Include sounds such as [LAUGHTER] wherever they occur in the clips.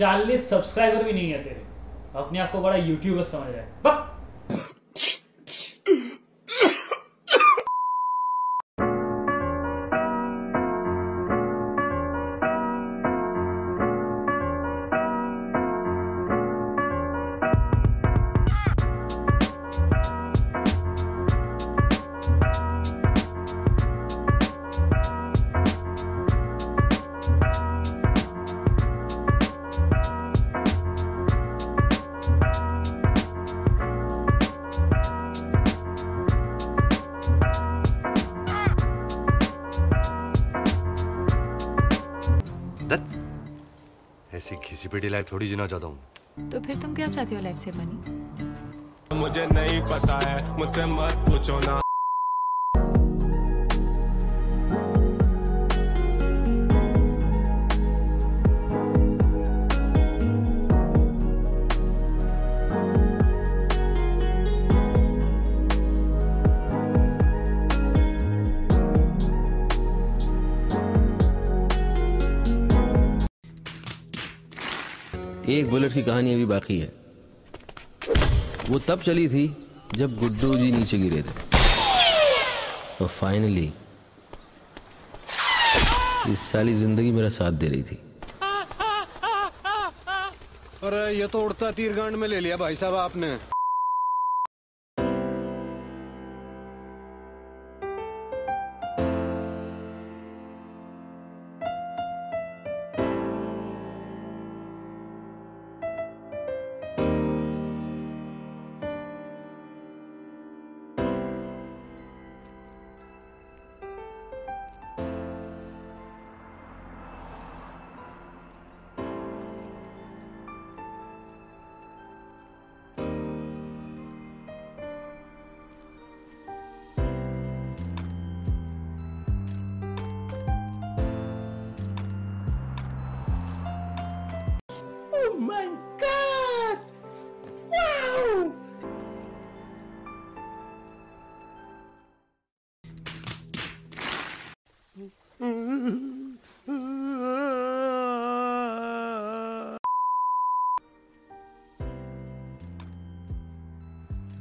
चालीस सब्सक्राइबर भी नहीं है तेरे। अपने आप को बड़ा यूट्यूबर समझ रहा है। पिटी लाइफ थोड़ी जीना चाहता हूँ। तो फिर तुम क्या चाहती हो लाइफ से बनी मुझे नहीं पता है मुझसे मत पूछो ना। एक बुलेट की कहानी अभी बाकी है। वो तब चली थी जब गुड्डू जी नीचे गिरे थे। और फाइनली इस साली ज़िंदगी मेरा साथ दे रही थी। अरे, ये तो उड़ता तीर गांड में ले लिया भाई साहब आपने।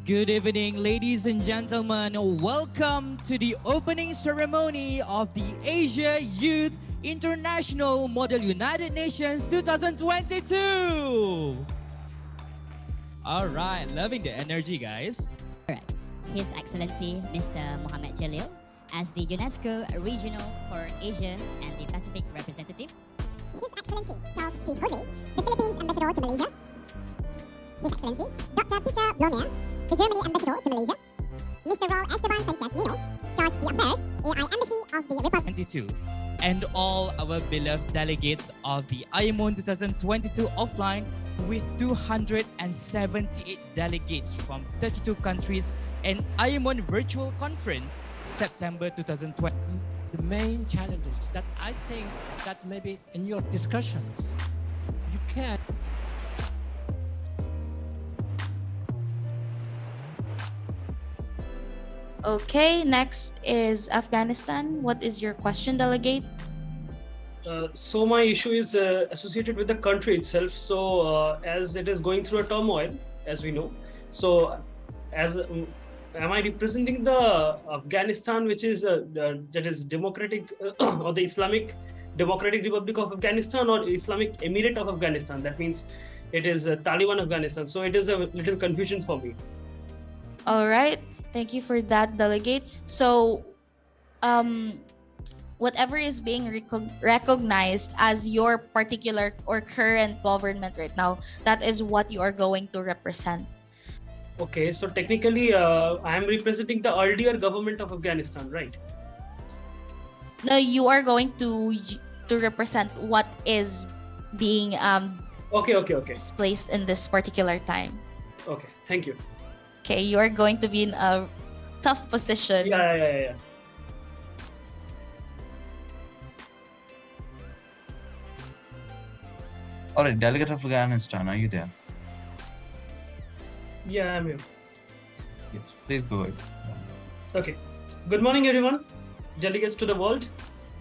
Good evening, ladies and gentlemen. Welcome to the opening ceremony of the Asia Youth International Model United Nations 2022. All right, loving the energy, guys. Alright, His Excellency Mr. Mohamed Jalil as the UNESCO Regional for Asia and the Pacific representative. His Excellency Charles C. Jose, the Philippines Ambassador to Malaysia. His Excellency Dr. Peter Blomeyer, the Germany Ambassador to Malaysia. Mr. Raul Esteban Sanchez Mino, chargé d'affaires, AI Embassy of the Republic. 22 and all our beloved delegates of the AYIMUN 2022 offline with 278 delegates from 32 countries and AYIMUN virtual conference September 2020. the main challenges that I think that maybe in your discussions you can Okay, next is Afghanistan. What is your question, delegate? Uh, so my issue is uh, associated with the country itself. So uh, as it is going through a turmoil, as we know, so as um, am I representing the Afghanistan, which is uh, that is democratic [CLEARS THROAT] or the Islamic Democratic Republic of Afghanistan or Islamic Emirate of Afghanistan? That means it is uh, Taliban Afghanistan. So it is a little confusion for me. All right. Thank you for that, delegate. So, um, whatever is being recog- recognized as your particular or current government right now, that is what you are going to represent. Okay, so technically, uh, I am representing the earlier government of Afghanistan, right? No, you are going to to represent what is being um Okay, okay, okay. placed in this particular time. Okay, thank you. Okay, you are going to be in a tough position. Yeah, yeah, yeah, yeah. All right, delegate of Afghanistan, are you there? Yeah, I'm here. Yes, please go ahead. Okay. Good morning, everyone. Delegates to the world.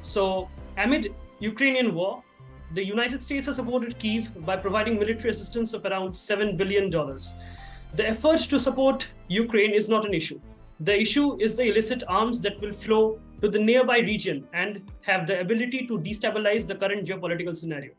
So, amid Ukrainian war, the United States has supported Kiev by providing military assistance of around $7 billion. The effort to support Ukraine is not an issue. The issue is the illicit arms that will flow to the nearby region and have the ability to destabilize the current geopolitical scenario.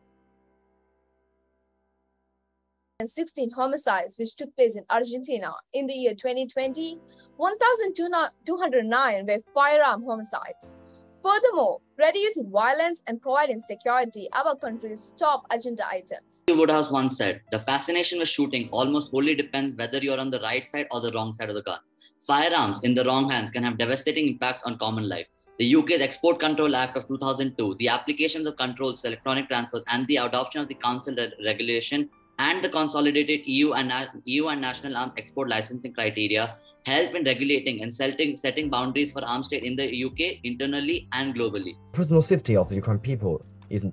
and 16 homicides which took place in Argentina in the year 2020, 1,209 were firearm homicides. Furthermore, reducing violence and providing security are our country's top agenda items. Wodehouse once said, The fascination with shooting almost wholly depends whether you're on the right side or the wrong side of the gun. Firearms in the wrong hands can have devastating impacts on common life. The UK's Export Control Act of 2002, the applications of controls to electronic transfers, and the adoption of the Council re- regulation and the consolidated EU and, na- EU and national arms export licensing criteria help in regulating and setting, setting boundaries for arms trade in the UK internally and globally. Personal safety of the Ukrainian people is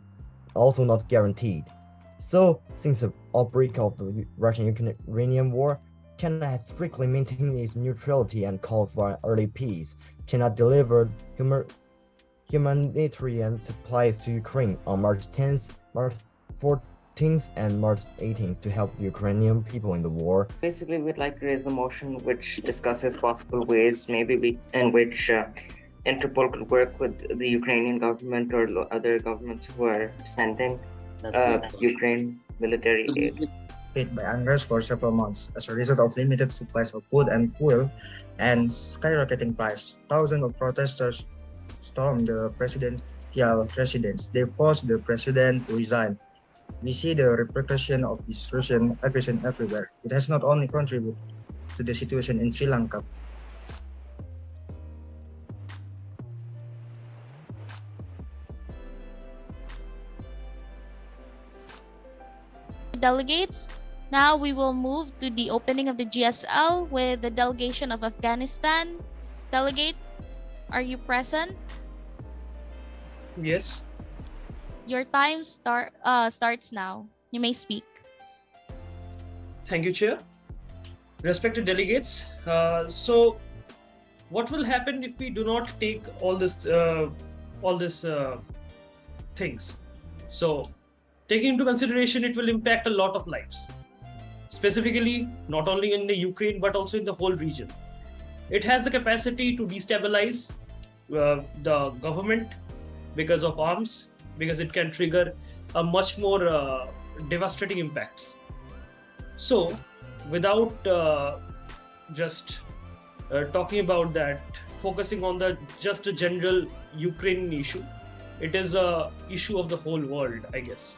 also not guaranteed. So, since the outbreak of the Russian-Ukrainian war, China has strictly maintained its neutrality and called for early peace. China delivered human, humanitarian supplies to Ukraine on March 10th, March 14th, and March 18th to help the Ukrainian people in the war. Basically, we'd like to raise a motion which discusses possible ways, maybe we, in which uh, Interpol could work with the Ukrainian government or lo- other governments who are sending uh, Ukraine military aid. paid by unrest for several months as a result of limited supplies of food and fuel and skyrocketing price. Thousands of protesters stormed the presidential residence. They forced the president to resign. We see the repercussion of this Russian aggression everywhere. It has not only contributed to the situation in Sri Lanka, delegates. Now we will move to the opening of the GSL with the delegation of Afghanistan. Delegate, are you present? Yes. Your time start uh, starts now. You may speak. Thank you, Chair. Respected delegates, uh, so what will happen if we do not take all this, uh, all this uh, things? So, taking into consideration, it will impact a lot of lives, specifically not only in the Ukraine but also in the whole region. It has the capacity to destabilize uh, the government because of arms, because it can trigger a much more uh, devastating impacts. So, without uh, just uh, talking about that, focusing on the just a general Ukrainian issue, it is a issue of the whole world, I guess.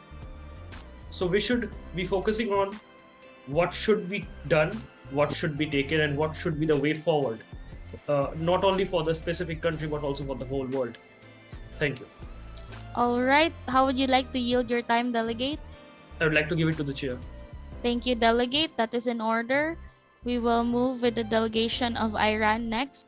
So we should be focusing on what should be done, what should be taken, and what should be the way forward, uh, not only for the specific country but also for the whole world. Thank you. All right. How would you like to yield your time, delegate? I would like to give it to the chair. Thank you, delegate. That is in order. We will move with the delegation of Iran next.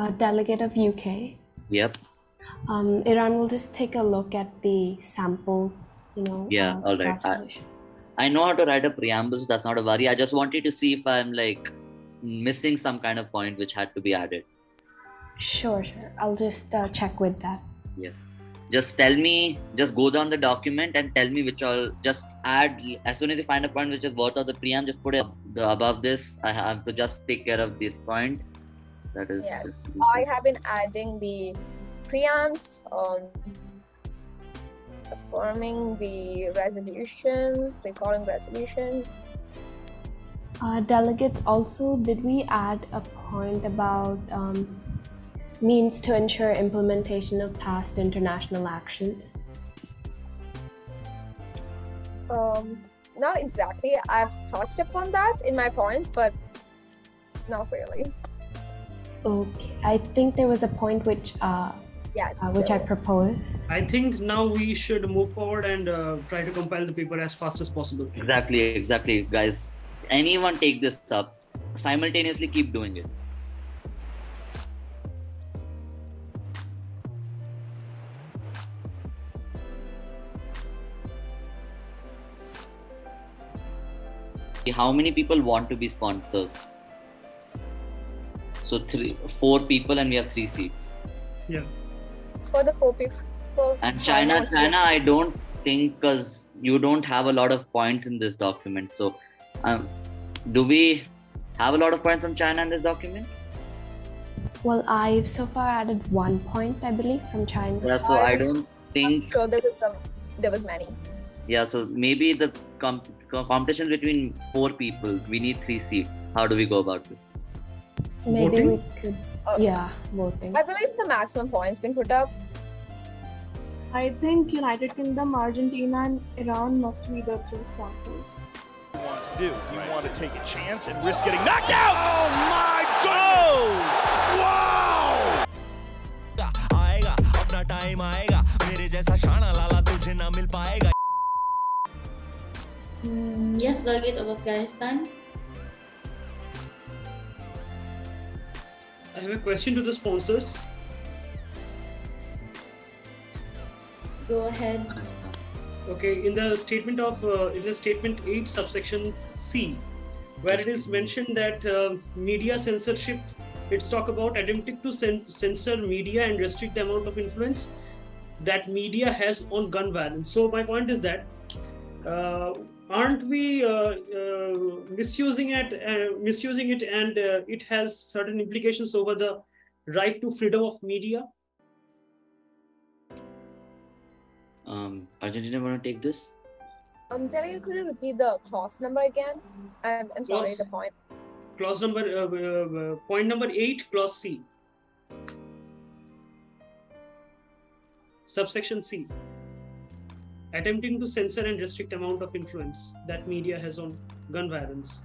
a delegate of UK. Yep. Um, Iran will just take a look at the sample, you know. Yeah, uh, all right. I, solution. I know how to write a preamble, so that's not a worry. I just wanted to see if I'm like missing some kind of point which had to be added. Sure, sure. I'll just uh, check with that. Yeah. Just tell me, just go down the document and tell me which all. Just add as soon as you find a point which is worth of the preamble, just put it the above this. I have to just take care of this point. That is. Yes, I have been adding the preamps on affirming the resolution, recalling resolution. Uh, delegates also, did we add a point about um, means to ensure implementation of past international actions? Um, not exactly. I've touched upon that in my points, but not really. Okay, I think there was a point which uh, yes, uh, which I still. proposed. I think now we should move forward and uh, try to compile the paper as fast as possible. Exactly, exactly, guys. Anyone take this up, simultaneously keep doing it. How many people want to be sponsors? So three, four people, and we have three seats. Yeah. For the four people. And China, China, I don't think because you don't have a lot of points in this document. So, um, do we have a lot of points from China in this document? Well, I've so far added one point, I believe, from China. Yeah. So I don't think. Sure, there was, some, there was many. Yeah. So maybe the com- co- competition between four people. We need three seats. How do we go about this? Maybe Voting? we could, yeah, voting. I believe the maximum points been put up. I think United Kingdom, Argentina, and Iran must be the three sponsors. want to do? Do you want to take a chance and risk getting knocked out? Oh my goodness! Wow! आएगा अपना time आएगा मेरे जैसा शाना लाला तुझे ना मिल पाएगा Mm, yes, delegate of Afghanistan. I have a question to the sponsors. Go ahead. Okay, in the statement of uh, in the statement eight subsection C, where it is mentioned that uh, media censorship, it's talk about attempting to cen- censor media and restrict the amount of influence that media has on gun violence. So my point is that uh, aren't we uh, uh, misusing it, uh, misusing it, and uh, it has certain implications over the right to freedom of media? Um, Argentina want to take this? Um, Delegate, could you repeat the clause number again? I'm, I'm sorry, Clause- the point. Clause number uh, uh, uh, point number eight, clause C. Subsection C. Attempting to censor and restrict amount of influence that media has on gun violence.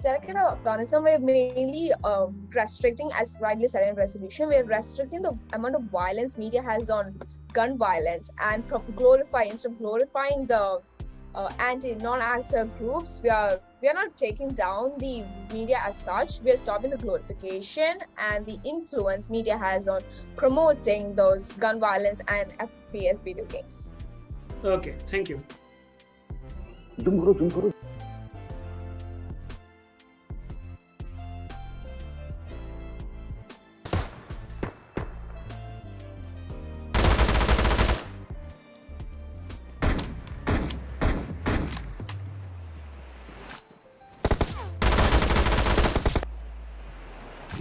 Delegate of Afghanistan, we're mainly um, restricting, as rightly said in resolution, we're restricting the amount of violence media has on gun violence and from glorifying instead of glorifying the uh, anti non-actor groups, we are we are not taking down the media as such. We are stopping the glorification and the influence media has on promoting those gun violence and FPS video games. Okay, thank you.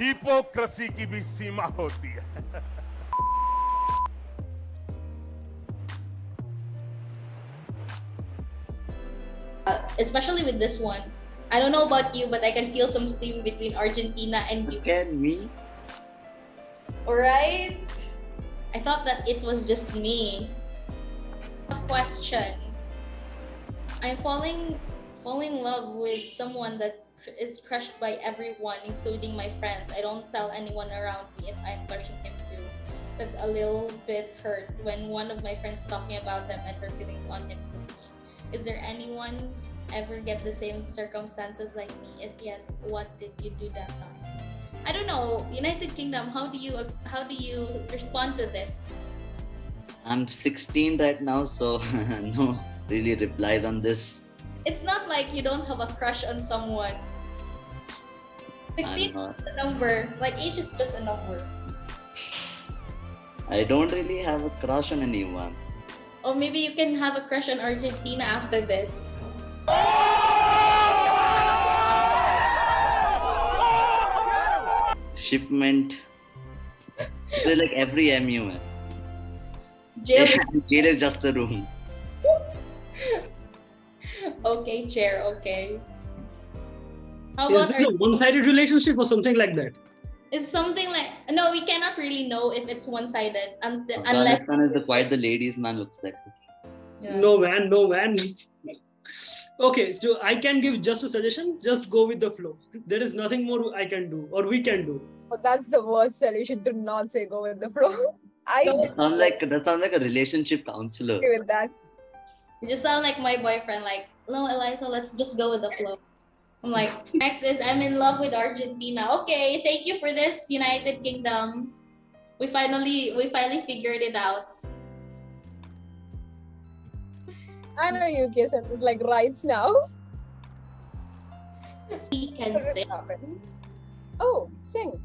Hypocrisy की भी सीमा होती है Uh, especially with this one. I don't know about you, but I can feel some steam between Argentina and you. Can me? Alright? I thought that it was just me. A question. I'm falling falling in love with someone that cr- is crushed by everyone, including my friends. I don't tell anyone around me if I'm crushing him too. That's a little bit hurt when one of my friends talking about them and her feelings on him me. Is there anyone ever get the same circumstances like me? If yes, what did you do that time? I don't know. United Kingdom, how do you how do you respond to this? I'm 16 right now, so [LAUGHS] no really replies on this. It's not like you don't have a crush on someone. 16 I'm is a number. Like age is just a number. I don't really have a crush on anyone. Or maybe you can have a crush on Argentina after this. Shipment. This is like every MU. man. Jail is [LAUGHS] Jail is just a room. [LAUGHS] okay, chair, okay. How Is about it a one-sided relationship or something like that? It's something like no, we cannot really know if it's one-sided until, unless Afghanistan is the quite the ladies man looks like. Yeah. No man, no man. okay, so I can give just a suggestion. Just go with the flow. There is nothing more I can do or we can do. Oh, that's the worst solution to not say go with the flow. [LAUGHS] I That sounds like that sounds like a relationship counselor. agree with that. You just sound like my boyfriend, like, no, Eliza, let's just go with the flow. I'm like, next is I'm in love with Argentina. Okay, thank you for this, United Kingdom. We finally we finally figured it out. I know UK sent this like rights now. He can sing. Oh, sing.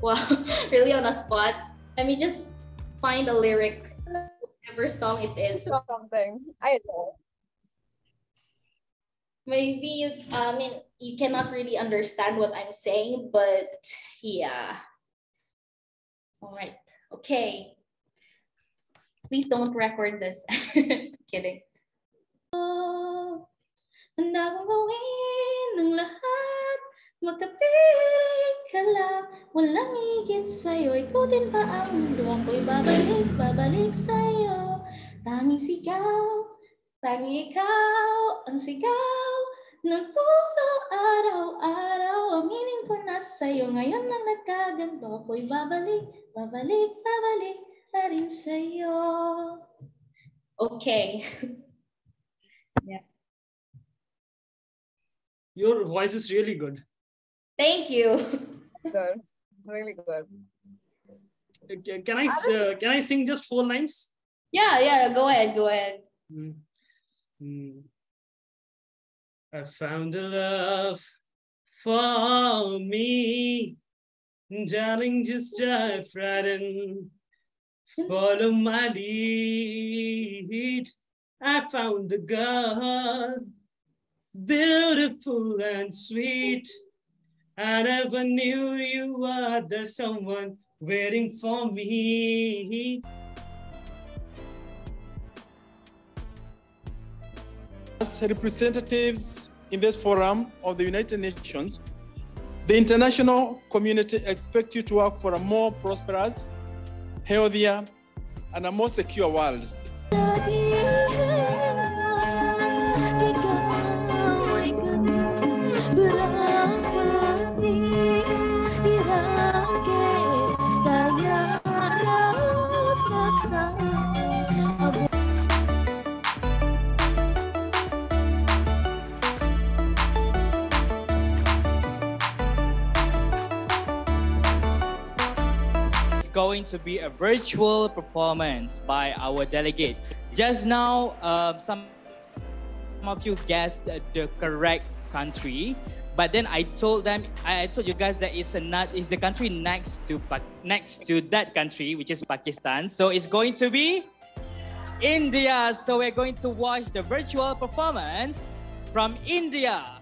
Wow, [LAUGHS] really on a spot. Let me just find a lyric, whatever song it is. Something. I know. Maybe you, I mean, you cannot really understand what I'm saying, but yeah. All right. Okay. Please don't record this. [LAUGHS] Kidding. Oh, gawin ng lahat Magkapiling ka lang Walang higit sa'yo Ikaw din ang mundo Ako'y babalik, babalik sa'yo Tanging sigaw Tanging ikaw Ang sigaw ng puso araw-araw Aminin ko na sa'yo Ngayon lang nagkaganto Ako'y babalik, babalik, babalik Pa rin sa'yo Okay. [LAUGHS] yeah. Your voice is really good. Thank you. [LAUGHS] Good. Really good. Can I uh, can I sing just four lines? Yeah, yeah, go ahead, go ahead. Mm. Mm. I found a love for me, darling. Just dive right in, follow my lead. I found the God, beautiful and sweet. I never knew you were the someone waiting for me. As representatives in this forum of the United Nations, the international community expects you to work for a more prosperous, healthier, and a more secure world. Going to be a virtual performance by our delegate. Just now, um, some of you guessed the correct country, but then I told them, I told you guys that it's a not is the country next to next to that country, which is Pakistan. So it's going to be India. So we're going to watch the virtual performance from India.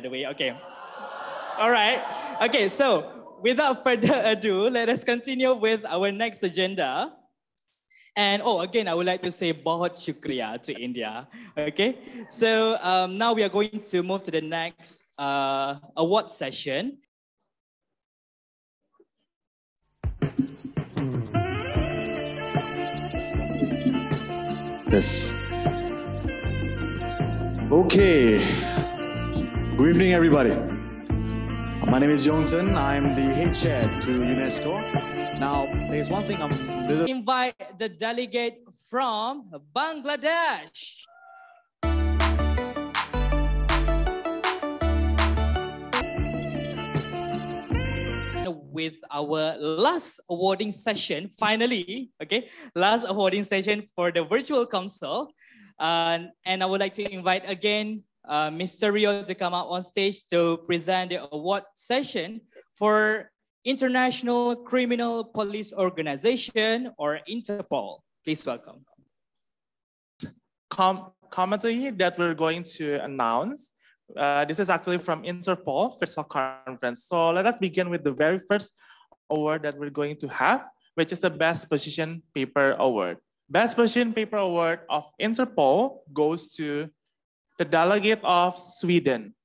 By the way. Okay. All right. Okay, so without further [LAUGHS] ado, let us continue with our next agenda. And oh, again, I would like to say bahut shukriya to India. Okay, so um, now we are going to move to the next uh, award session. Yes. Okay. Good evening, everybody. My name is Johnson. I'm the head chair to UNESCO. Now, there's one thing I'm little. Invite the delegate from Bangladesh. with our last awarding session, finally, okay, last awarding session for the virtual council. And and I would like to invite again uh, Mr. Rio to come out on stage to present the award session for International Criminal Police Organization or Interpol. Please welcome. com- committee that we're going to announce. Uh, this is actually from Interpol Fiscal Conference. So let us begin with the very first award that we're going to have, which is the Best Position Paper Award. Best Position Paper Award of Interpol goes to the delegate of Sweden.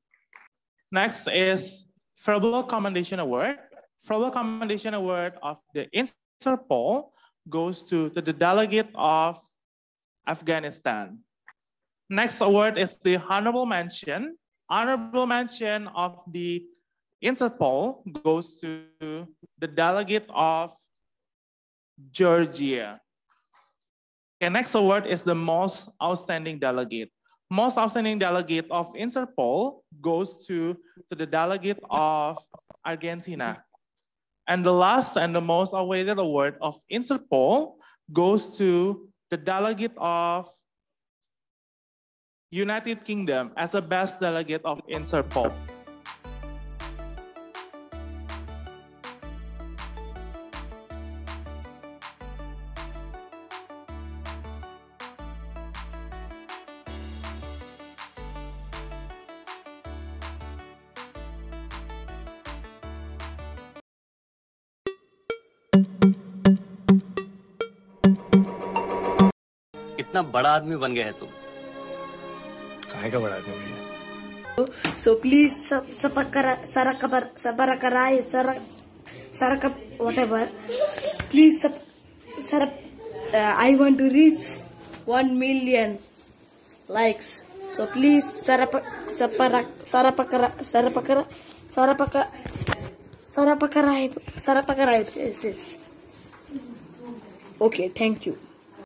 Next is Verbal Commendation Award Flower Commendation Award of the Interpol goes to, to the delegate of Afghanistan. Next award is the honorable mention. Honorable mention of the Interpol goes to the delegate of Georgia. Okay, next award is the most outstanding delegate. Most outstanding delegate of Interpol goes to, to the delegate of Argentina. And the last and the most awaited award of Interpol goes to the delegate of United Kingdom as the best delegate of Interpol. इतना बड़ा आदमी बन गया है तुम। कहे का बड़ा आदमी भैया सो प्लीज़ सब सपर कर सारा खबर सबर कराए सारा सारा कब वट एवर प्लीज़ सब sir I want to reach one million likes so please सरप सपर सारा पकर सर पकर सारा पकर सारा पकड़ा है सारा पकड़ा है ओके थैंक यू